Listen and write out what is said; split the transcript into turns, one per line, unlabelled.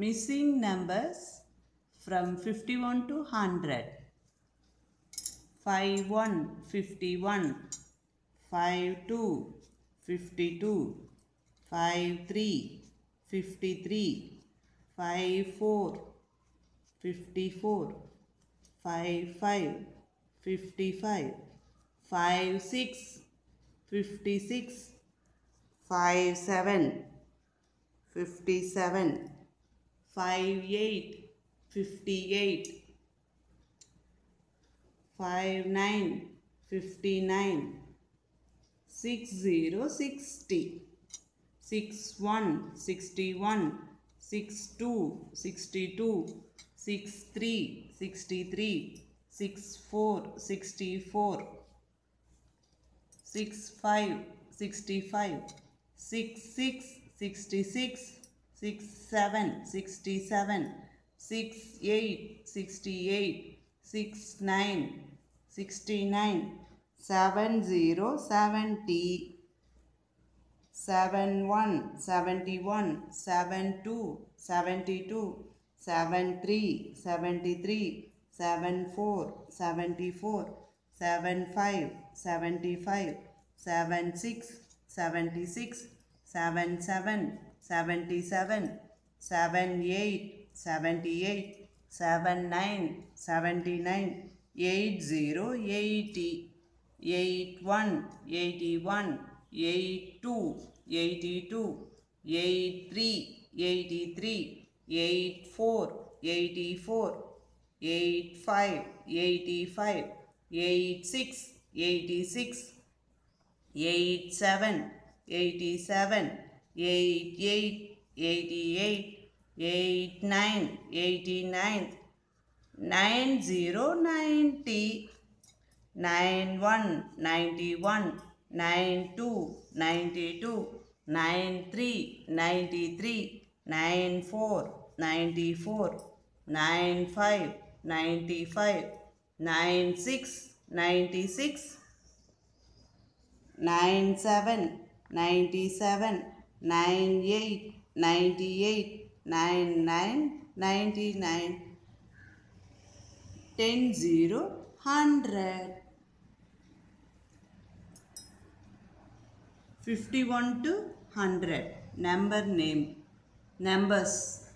Missing numbers from 51 to 100. 5 1 51 5 2 52 5 3 53 5 4 54 5 5 55 5 6 56 5 7 57 5 8 58 5 9 59 6 0 60 6 1 61 6 2 62 6 3 63 6 4 64 6 5 65 6 6 66 6 7 67 6 8 68 6 9 69 7 0 70 7 1 71 7 2 72 7 3 73 7 4 74 7 5 75 7 6 76 7 7 77 7 8 78 7 9 79 8 0 80 8 1 81 8 2 82 8 3 83 8 4 84 8 5 85 8 6 86 8 7 87 8 8 88 8 9 89 9 0 90 9 1 91 9 2 92 9 3 93 9 4 94 9 5 95 9 6 96 nine seven ninety seven nine eight ninety eight nine nine ninety nine. Ten zero hundred. Fifty one to hundred. Number name. Numbers